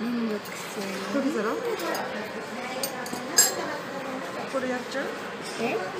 めんどくせ取り皿これやっちゃうええ